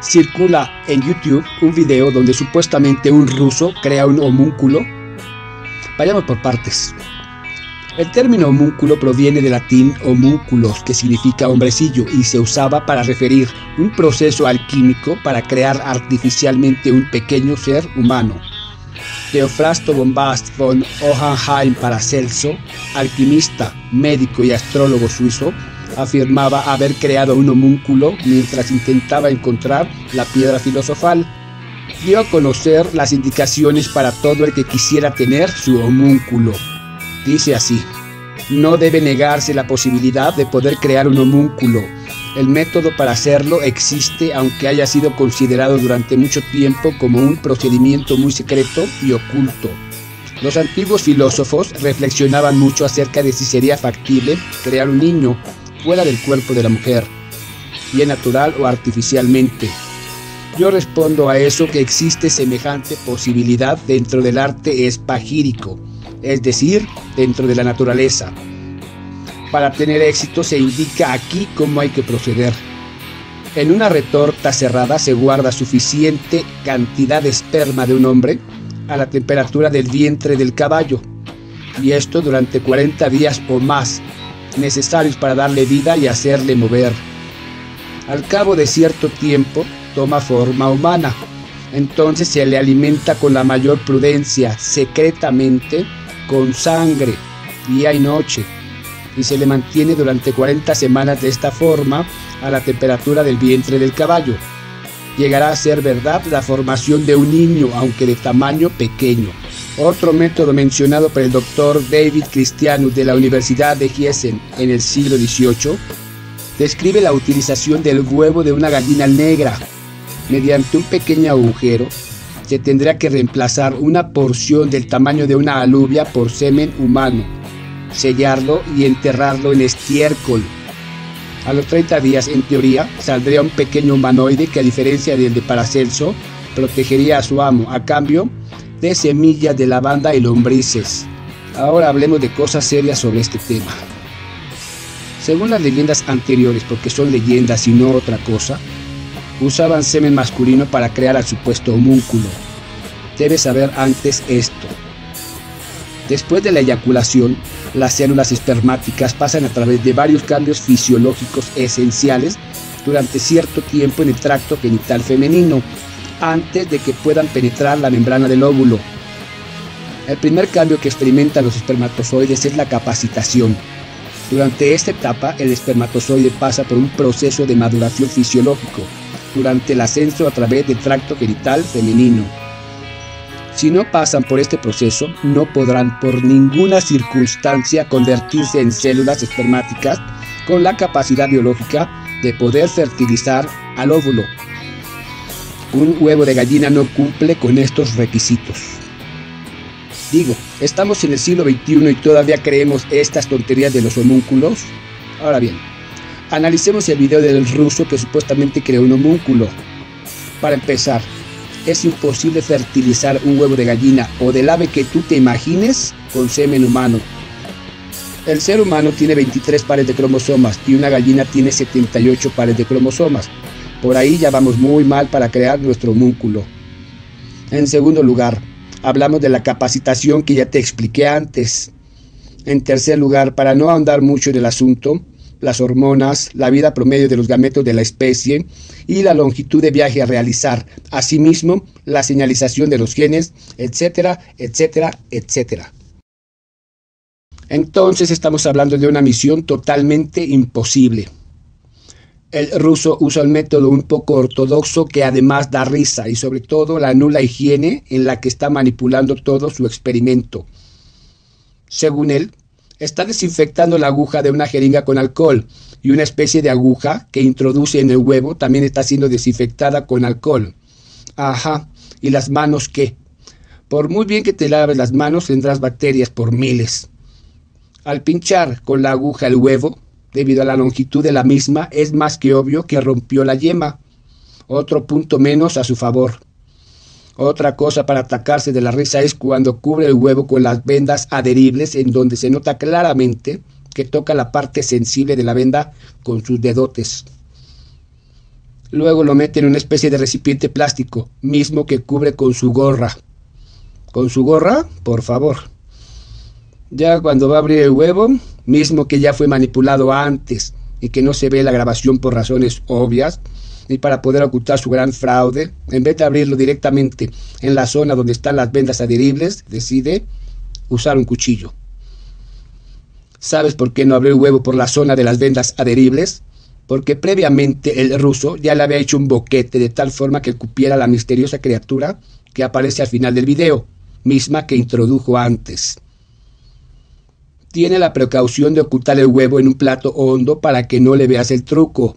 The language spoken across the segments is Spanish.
Circula en YouTube un video donde supuestamente un ruso crea un homúnculo. Vayamos por partes. El término homúnculo proviene del latín homúnculos, que significa hombrecillo, y se usaba para referir un proceso alquímico para crear artificialmente un pequeño ser humano. Teofrasto Bombast von Hohenheim Paracelso, alquimista, médico y astrólogo suizo, afirmaba haber creado un homúnculo mientras intentaba encontrar la piedra filosofal. Dio a conocer las indicaciones para todo el que quisiera tener su homúnculo. Dice así, no debe negarse la posibilidad de poder crear un homúnculo. El método para hacerlo existe aunque haya sido considerado durante mucho tiempo como un procedimiento muy secreto y oculto. Los antiguos filósofos reflexionaban mucho acerca de si sería factible crear un niño fuera del cuerpo de la mujer, bien natural o artificialmente. Yo respondo a eso que existe semejante posibilidad dentro del arte espagírico, es decir, dentro de la naturaleza. Para tener éxito se indica aquí cómo hay que proceder. En una retorta cerrada se guarda suficiente cantidad de esperma de un hombre a la temperatura del vientre del caballo, y esto durante 40 días o más, necesarios para darle vida y hacerle mover. Al cabo de cierto tiempo, toma forma humana. Entonces se le alimenta con la mayor prudencia, secretamente, con sangre, día y noche, y se le mantiene durante 40 semanas de esta forma a la temperatura del vientre del caballo. Llegará a ser verdad la formación de un niño, aunque de tamaño pequeño. Otro método mencionado por el doctor David Christianus de la Universidad de Gießen en el siglo XVIII describe la utilización del huevo de una gallina negra. Mediante un pequeño agujero se tendrá que reemplazar una porción del tamaño de una alubia por semen humano, sellarlo y enterrarlo en estiércol. A los 30 días, en teoría, saldría un pequeño humanoide que a diferencia del de Paracelso, protegería a su amo. A cambio, de semillas de lavanda y lombrices. Ahora hablemos de cosas serias sobre este tema. Según las leyendas anteriores, porque son leyendas y no otra cosa, usaban semen masculino para crear al supuesto homúnculo. Debes saber antes esto. Después de la eyaculación, las células espermáticas pasan a través de varios cambios fisiológicos esenciales durante cierto tiempo en el tracto genital femenino, antes de que puedan penetrar la membrana del óvulo. El primer cambio que experimentan los espermatozoides es la capacitación. Durante esta etapa, el espermatozoide pasa por un proceso de maduración fisiológico durante el ascenso a través del tracto genital femenino. Si no pasan por este proceso, no podrán por ninguna circunstancia convertirse en células espermáticas con la capacidad biológica de poder fertilizar al óvulo. Un huevo de gallina no cumple con estos requisitos. Digo, ¿estamos en el siglo XXI y todavía creemos estas tonterías de los homúnculos? Ahora bien, analicemos el video del ruso que supuestamente creó un homúnculo. Para empezar, es imposible fertilizar un huevo de gallina o del ave que tú te imagines con semen humano. El ser humano tiene 23 pares de cromosomas y una gallina tiene 78 pares de cromosomas. Por ahí ya vamos muy mal para crear nuestro homúnculo. En segundo lugar, hablamos de la capacitación que ya te expliqué antes. En tercer lugar, para no ahondar mucho en el asunto, las hormonas, la vida promedio de los gametos de la especie y la longitud de viaje a realizar, asimismo la señalización de los genes, etcétera, etcétera, etcétera. Entonces estamos hablando de una misión totalmente imposible. El ruso usa el método un poco ortodoxo que además da risa y sobre todo la nula higiene en la que está manipulando todo su experimento. Según él, está desinfectando la aguja de una jeringa con alcohol y una especie de aguja que introduce en el huevo también está siendo desinfectada con alcohol. Ajá, ¿y las manos qué? Por muy bien que te laves las manos tendrás bacterias por miles. Al pinchar con la aguja el huevo, debido a la longitud de la misma, es más que obvio que rompió la yema. Otro punto menos a su favor. Otra cosa para atacarse de la risa es cuando cubre el huevo con las vendas adheribles en donde se nota claramente que toca la parte sensible de la venda con sus dedotes. Luego lo mete en una especie de recipiente plástico, mismo que cubre con su gorra. ¿Con su gorra? Por favor. Ya cuando va a abrir el huevo, mismo que ya fue manipulado antes y que no se ve la grabación por razones obvias, y para poder ocultar su gran fraude, en vez de abrirlo directamente en la zona donde están las vendas adheribles, decide usar un cuchillo. ¿Sabes por qué no abrió el huevo por la zona de las vendas adheribles? Porque previamente el ruso ya le había hecho un boquete de tal forma que cupiera la misteriosa criatura que aparece al final del video, misma que introdujo antes. Tiene la precaución de ocultar el huevo en un plato hondo para que no le veas el truco.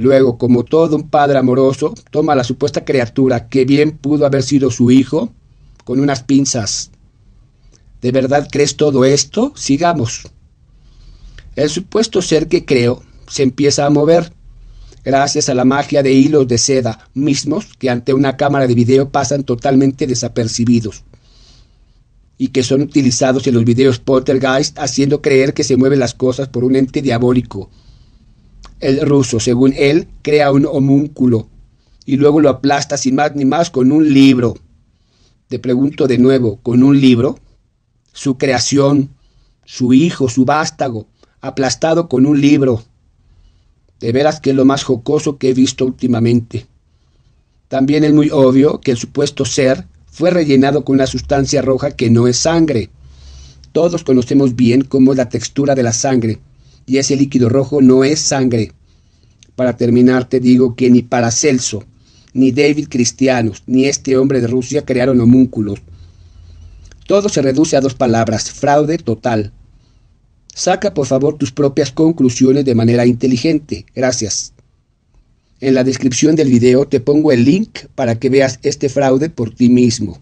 Luego, como todo un padre amoroso, toma a la supuesta criatura que bien pudo haber sido su hijo con unas pinzas. ¿De verdad crees todo esto? Sigamos. El supuesto ser que creo se empieza a mover, gracias a la magia de hilos de seda mismos que ante una cámara de video pasan totalmente desapercibidos y que son utilizados en los videos poltergeist haciendo creer que se mueven las cosas por un ente diabólico el ruso, según él, crea un homúnculo y luego lo aplasta sin más ni más con un libro. Te pregunto de nuevo, ¿con un libro? Su creación, su hijo, su vástago, aplastado con un libro. De veras que es lo más jocoso que he visto últimamente. También es muy obvio que el supuesto ser fue rellenado con una sustancia roja que no es sangre. Todos conocemos bien cómo es la textura de la sangre, y ese líquido rojo no es sangre. Para terminar, te digo que ni Paracelso, ni David Cristianos, ni este hombre de Rusia crearon homúnculos. Todo se reduce a dos palabras, fraude total. Saca por favor tus propias conclusiones de manera inteligente. Gracias. En la descripción del video te pongo el link para que veas este fraude por ti mismo.